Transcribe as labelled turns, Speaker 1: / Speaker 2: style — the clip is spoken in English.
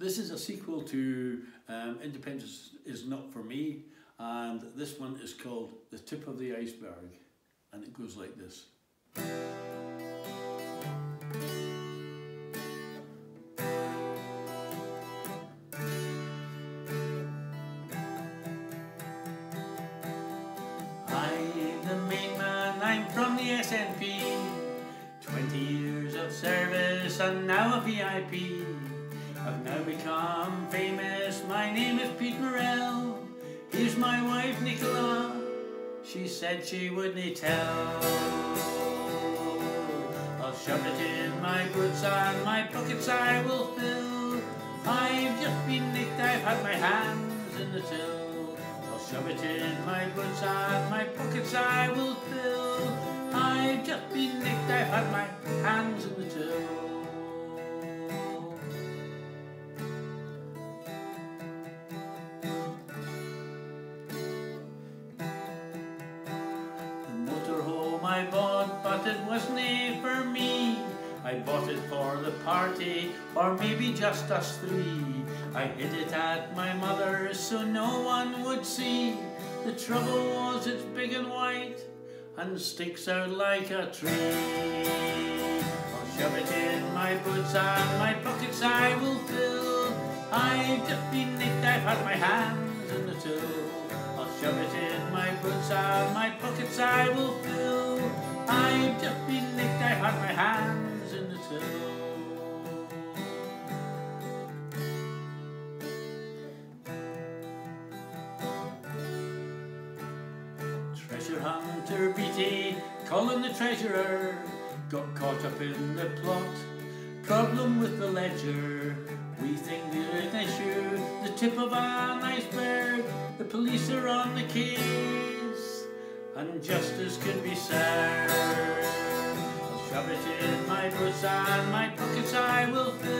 Speaker 1: This is a sequel to um, Independence is Not For Me and this one is called The Tip of the Iceberg and it goes like this. I'm the main man, I'm from the SNP 20 years of service and now a VIP I've now become famous, my name is Pete Morrell. Here's my wife Nicola, she said she wouldn't tell. I'll shove it in my boots and my pockets I will fill. I've just been nicked, I've had my hands in the till. I'll shove it in my boots and my pockets I will fill. I've just been nicked, I've had my hands in the till I bought, but it wasn't for me. I bought it for the party, or maybe just us three. I hid it at my mother's so no one would see. The trouble was it's big and white, and sticks out like a tree. I'll shove it in my boots and my pockets I will fill. I've just been nicked, I've had my hands in the till. I'll shove it in my boots and my pockets I will fill. I've just been nicked, I had my hands in the till. Treasure hunter Beattie, calling the treasurer, got caught up in the plot. Problem with the ledger, we think there's an issue, the tip of an iceberg, the police are on the case, and justice can be served. I'll shove it in my and my pockets I will fill.